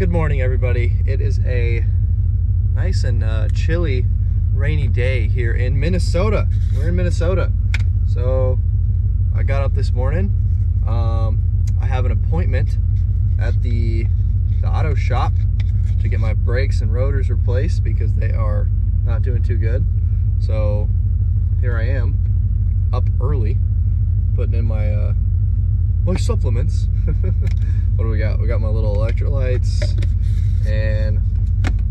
Good morning, everybody. It is a nice and uh, chilly, rainy day here in Minnesota. We're in Minnesota. So I got up this morning. Um, I have an appointment at the, the auto shop to get my brakes and rotors replaced because they are not doing too good. So here I am, up early, putting in my uh, my supplements. what do we got? We got my little electrolytes and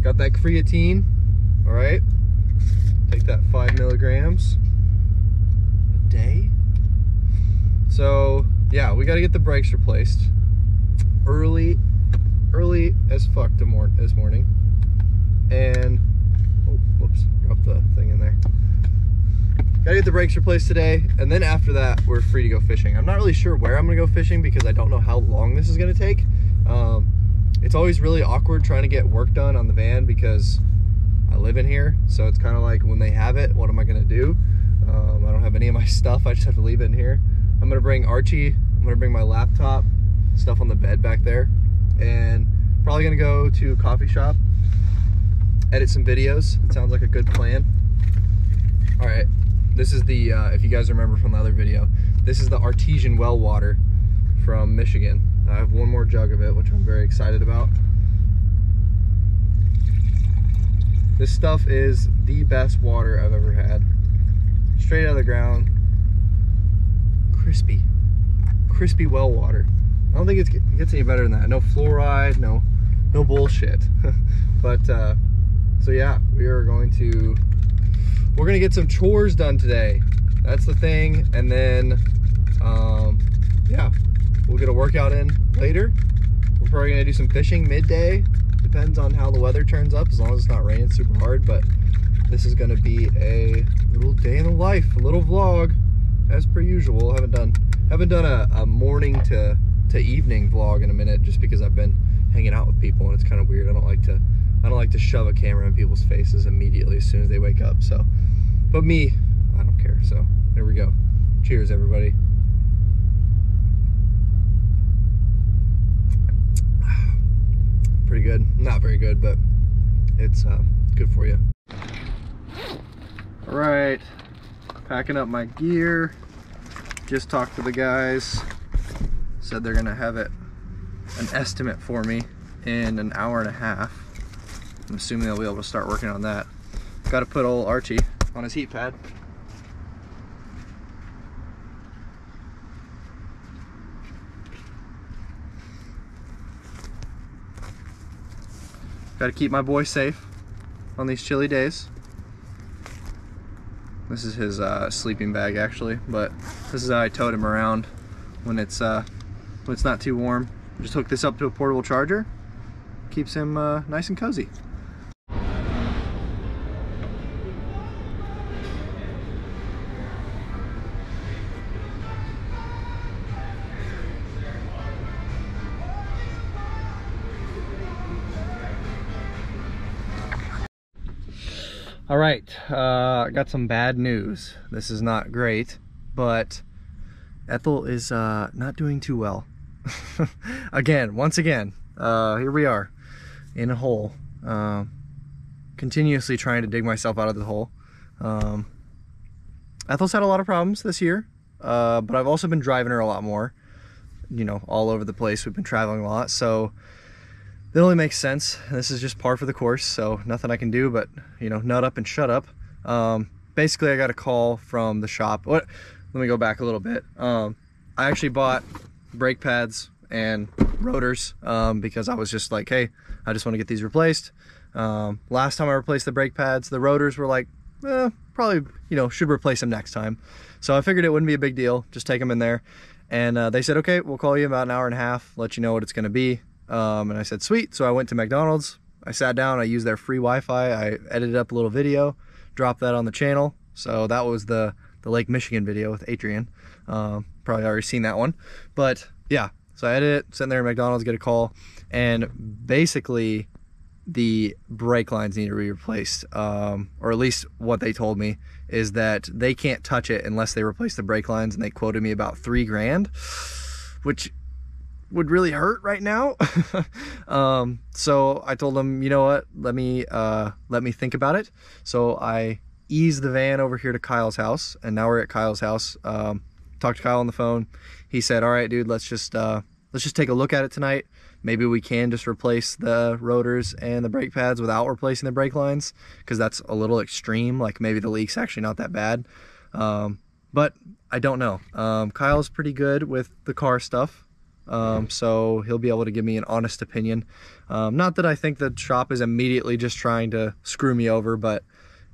got that creatine. All right, take that five milligrams a day. So yeah, we got to get the brakes replaced early, early as fuck to mor this morning. And oh, whoops, dropped the thing in there. Gotta get the brakes replaced today, and then after that, we're free to go fishing. I'm not really sure where I'm gonna go fishing because I don't know how long this is gonna take. Um, it's always really awkward trying to get work done on the van because I live in here, so it's kind of like when they have it, what am I gonna do? Um, I don't have any of my stuff, I just have to leave it in here. I'm gonna bring Archie, I'm gonna bring my laptop, stuff on the bed back there, and probably gonna go to a coffee shop, edit some videos. It sounds like a good plan. All right, this is the, uh, if you guys remember from the other video, this is the artesian well water from Michigan. I have one more jug of it, which I'm very excited about. This stuff is the best water I've ever had. Straight out of the ground, crispy, crispy well water. I don't think it gets any better than that. No fluoride, no, no bullshit. but uh, so yeah, we are going to we're gonna get some chores done today. That's the thing. And then, um, yeah, we'll get a workout in later. We're probably gonna do some fishing midday. Depends on how the weather turns up, as long as it's not raining super hard. But this is gonna be a little day in the life, a little vlog, as per usual. Haven't done haven't done a, a morning to to evening vlog in a minute, just because I've been hanging out with people and it's kind of weird. I don't like to I don't like to shove a camera in people's faces immediately as soon as they wake up. So, but me, I don't care. So there we go. Cheers, everybody. Pretty good. Not very good, but it's uh, good for you. All right, packing up my gear. Just talked to the guys. Said they're gonna have it an estimate for me in an hour and a half. I'm assuming they'll be able to start working on that. Got to put old Archie on his heat pad. Got to keep my boy safe on these chilly days. This is his uh, sleeping bag actually, but this is how I towed him around when it's uh, when it's not too warm. Just hook this up to a portable charger, keeps him uh, nice and cozy. All right, uh, got some bad news. This is not great, but Ethel is uh, not doing too well. again, once again, uh, here we are in a hole. Uh, continuously trying to dig myself out of the hole. Um, Ethel's had a lot of problems this year, uh, but I've also been driving her a lot more. You know, all over the place. We've been traveling a lot, so it only makes sense. This is just par for the course, so nothing I can do but, you know, nut up and shut up. Um, basically, I got a call from the shop. What? Let me go back a little bit. Um, I actually bought brake pads and rotors um, because I was just like, hey, I just want to get these replaced. Um, last time I replaced the brake pads, the rotors were like, eh, probably, you know, should replace them next time. So I figured it wouldn't be a big deal. Just take them in there. And uh, they said, okay, we'll call you about an hour and a half, let you know what it's going to be. Um, and I said, sweet. So I went to McDonald's. I sat down. I used their free Wi-Fi. I edited up a little video, dropped that on the channel. So that was the the Lake Michigan video with Adrian. Um, probably already seen that one. But yeah, so I edit it, sitting there at McDonald's, get a call, and basically the brake lines need to be replaced. Um, or at least what they told me is that they can't touch it unless they replace the brake lines, and they quoted me about three grand, which would really hurt right now. um, so I told him, you know what, let me, uh, let me think about it. So I eased the van over here to Kyle's house and now we're at Kyle's house. Um, talked to Kyle on the phone. He said, all right, dude, let's just, uh, let's just take a look at it tonight. Maybe we can just replace the rotors and the brake pads without replacing the brake lines because that's a little extreme. Like maybe the leak's actually not that bad. Um, but I don't know. Um, Kyle's pretty good with the car stuff. Um, so he'll be able to give me an honest opinion. Um, not that I think the shop is immediately just trying to screw me over, but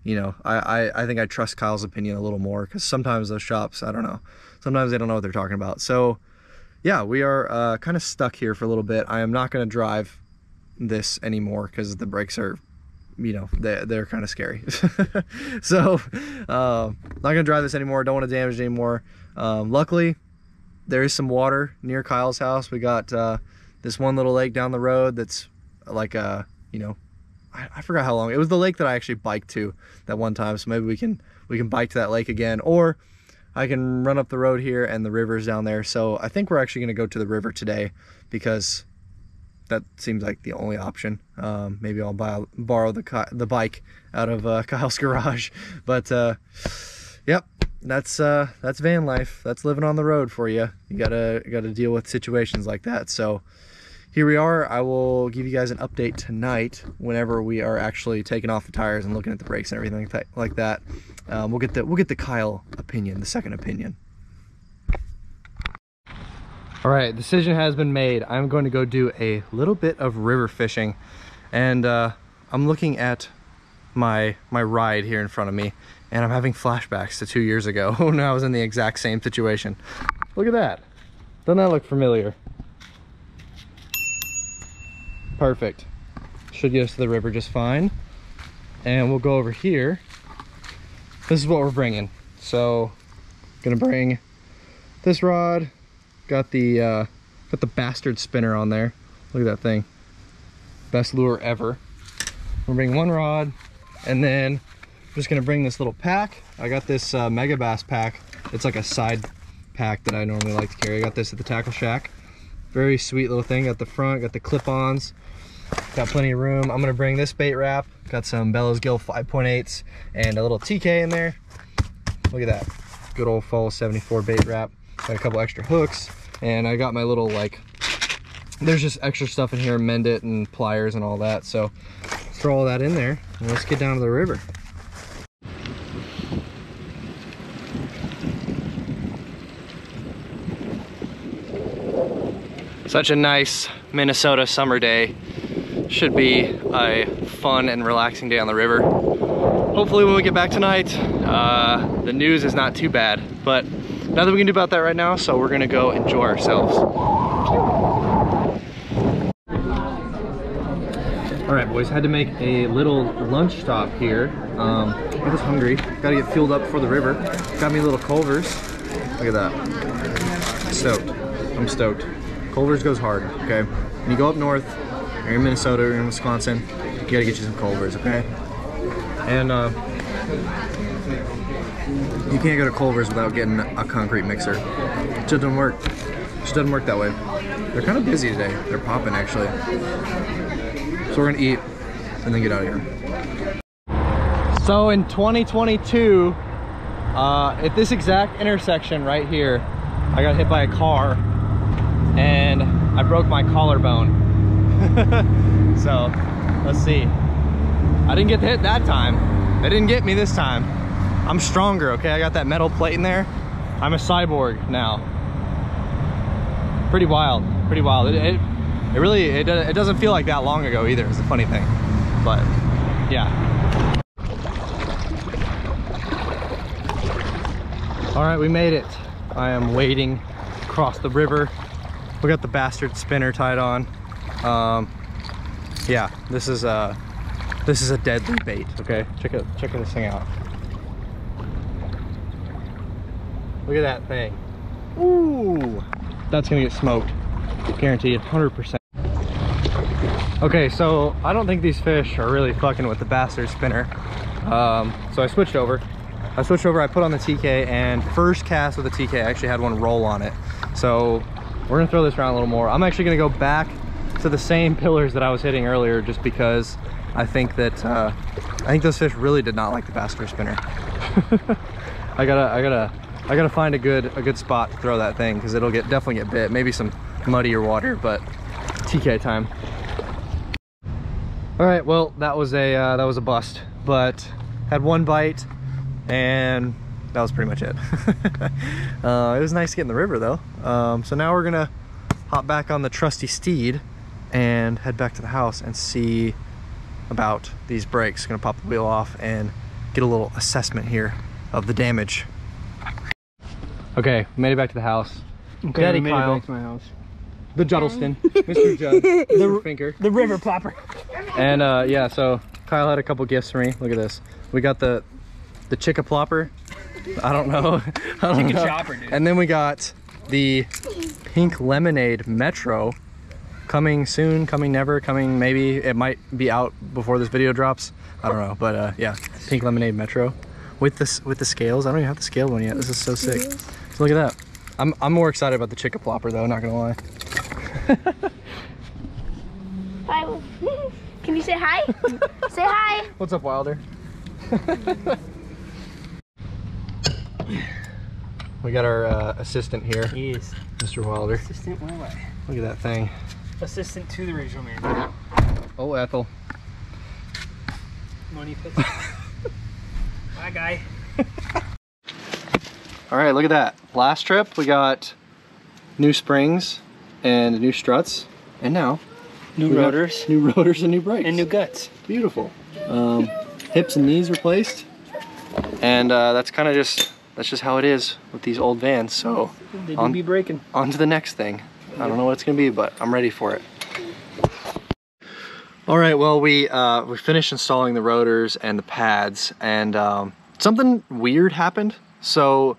you know, I, I, I think I trust Kyle's opinion a little more because sometimes those shops, I don't know, sometimes they don't know what they're talking about. So yeah, we are uh, kind of stuck here for a little bit. I am not going to drive this anymore because the brakes are you know they, they're kind of scary so uh, not gonna drive this anymore don't want to damage anymore um, luckily there is some water near Kyle's house we got uh, this one little lake down the road that's like a you know I, I, forgot how long it was the lake that I actually biked to that one time so maybe we can we can bike to that lake again or I can run up the road here and the river's down there so I think we're actually gonna go to the river today because that seems like the only option. Um, maybe I'll buy, borrow the the bike out of uh, Kyle's garage. But uh, yep, that's uh, that's van life. That's living on the road for you. You gotta you gotta deal with situations like that. So here we are. I will give you guys an update tonight whenever we are actually taking off the tires and looking at the brakes and everything like that. Um, we'll get the we'll get the Kyle opinion, the second opinion. All right, decision has been made. I'm going to go do a little bit of river fishing. And uh, I'm looking at my my ride here in front of me and I'm having flashbacks to two years ago when I was in the exact same situation. Look at that. Doesn't that look familiar? Perfect. Should get us to the river just fine. And we'll go over here. This is what we're bringing. So, gonna bring this rod, Got the uh, got the bastard spinner on there. Look at that thing. Best lure ever. We'll bring one rod and then I'm just gonna bring this little pack. I got this uh, Megabass pack. It's like a side pack that I normally like to carry. I got this at the Tackle Shack. Very sweet little thing. Got the front, got the clip-ons. Got plenty of room. I'm gonna bring this bait wrap. Got some Bellows Gill 5.8s and a little TK in there. Look at that. Good old fall 74 bait wrap. Got a couple extra hooks and I got my little like, there's just extra stuff in here, mend it and pliers and all that. So throw all that in there and let's get down to the river. Such a nice Minnesota summer day. Should be a fun and relaxing day on the river. Hopefully when we get back tonight, uh, the news is not too bad, but nothing we can do about that right now, so we're gonna go enjoy ourselves. All right, boys, had to make a little lunch stop here. Um, I was hungry, gotta get fueled up for the river. Got me a little Culver's. Look at that. Stoked, I'm stoked. Culver's goes hard, okay? When you go up north, you're in Minnesota, you're in Wisconsin, you gotta get you some Culver's, okay? And uh, you can't go to Culver's without getting a concrete mixer. It just doesn't work. It just doesn't work that way. They're kind of busy today. They're popping actually. So we're gonna eat and then get out of here. So in 2022, uh, at this exact intersection right here, I got hit by a car and I broke my collarbone. so let's see. I didn't get hit that time. They didn't get me this time. I'm stronger, okay? I got that metal plate in there. I'm a cyborg now. Pretty wild, pretty wild. It, it, it really, it, it doesn't feel like that long ago either, It's a funny thing. But, yeah. All right, we made it. I am wading across the river. We got the bastard spinner tied on. Um, yeah, this is a, this is a deadly bait, okay? Check it, check this thing out. Look at that thing. Ooh, that's gonna get smoked. Guaranteed, 100%. Okay, so I don't think these fish are really fucking with the bastard spinner. Um, so I switched over. I switched over, I put on the TK and first cast with the TK, I actually had one roll on it. So we're gonna throw this around a little more. I'm actually gonna go back to the same pillars that I was hitting earlier just because I think that, uh, I think those fish really did not like the fish spinner. I gotta, I gotta, I gotta find a good, a good spot to throw that thing because it'll get, definitely get bit. Maybe some muddier water, but TK time. All right, well, that was a, uh, that was a bust, but had one bite and that was pretty much it. uh, it was nice to get in the river though. Um, so now we're gonna hop back on the trusty steed and head back to the house and see about these brakes. Gonna pop the wheel off and get a little assessment here of the damage. Okay, made it back to the house. Okay, Daddy made Kyle. it back to my house. The Juddleston, Mr. Judd, the Finker. The river plopper. And uh, yeah, so Kyle had a couple gifts for me. Look at this. We got the the Chicka Plopper. I don't know. I don't Chicka know. Chopper, dude. And then we got the Pink Lemonade Metro. Coming soon, coming never, coming maybe. It might be out before this video drops. I don't know, but uh, yeah, Pink Lemonade Metro with this with the scales. I don't even have the scale one yet. This is so sick. So look at that. I'm I'm more excited about the Chicka Plopper though. Not gonna lie. Hi. Can you say hi? say hi. What's up, Wilder? we got our uh, assistant here, Yes. Mr. Wilder. Assistant, where am Look at that thing. Assistant to the regional manager. Oh, Ethel. Money pit. Bye, guy. All right, look at that. Last trip, we got new springs and new struts, and now New rotors new rotors and new brakes. and new guts. beautiful. Um, hips and knees replaced, and uh, that's kind of just that's just how it is with these old vans. So They do On- be breaking. on to the next thing. I don't know what it's gonna be, but I'm ready for it. All right, well, we uh, we finished installing the rotors and the pads, and um, something weird happened. So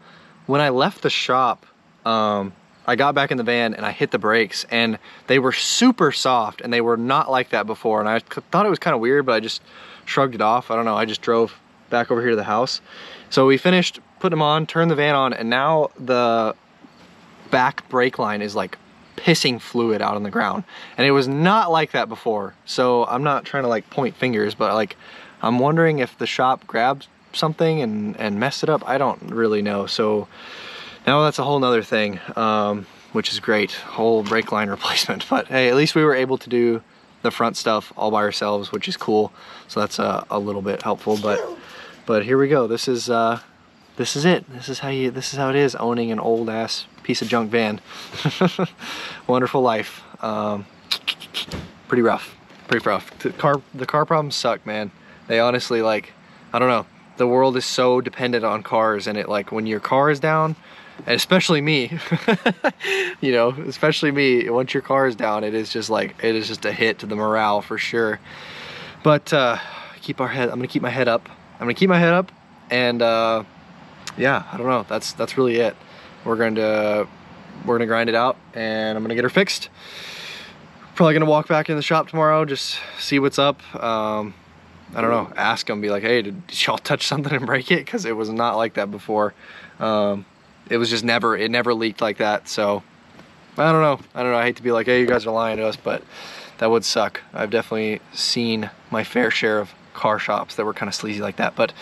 when I left the shop, um, I got back in the van and I hit the brakes, and they were super soft, and they were not like that before. And I thought it was kind of weird, but I just shrugged it off. I don't know. I just drove back over here to the house. So we finished putting them on, turned the van on, and now the back brake line is like pissing fluid out on the ground and it was not like that before so i'm not trying to like point fingers but like i'm wondering if the shop grabbed something and and messed it up i don't really know so now that's a whole nother thing um which is great whole brake line replacement but hey at least we were able to do the front stuff all by ourselves which is cool so that's a, a little bit helpful but but here we go this is uh this is it. This is how you. This is how it is owning an old ass piece of junk van. Wonderful life. Um, pretty rough. Pretty rough. The car. The car problems suck, man. They honestly like. I don't know. The world is so dependent on cars, and it like when your car is down, and especially me. you know, especially me. Once your car is down, it is just like it is just a hit to the morale for sure. But uh, keep our head. I'm gonna keep my head up. I'm gonna keep my head up, and. Uh, yeah, I don't know. That's that's really it. We're going to we're gonna grind it out, and I'm gonna get her fixed. Probably gonna walk back in the shop tomorrow, just see what's up. Um, I don't know. Ask them, be like, hey, did, y'all touch something and break it? Because it was not like that before. Um, it was just never it never leaked like that. So I don't know. I don't know. I hate to be like, hey, you guys are lying to us, but that would suck. I've definitely seen my fair share of car shops that were kind of sleazy like that, but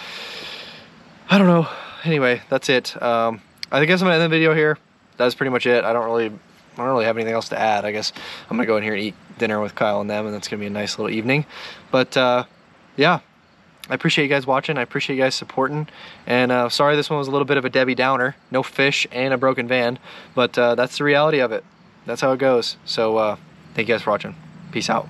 I don't know. Anyway, that's it. Um, I guess I'm gonna end the video here. That's pretty much it. I don't really, I don't really have anything else to add. I guess I'm gonna go in here and eat dinner with Kyle and them, and that's gonna be a nice little evening. But uh, yeah, I appreciate you guys watching. I appreciate you guys supporting. And uh, sorry this one was a little bit of a Debbie Downer. No fish and a broken van, but uh, that's the reality of it. That's how it goes. So uh, thank you guys for watching. Peace out.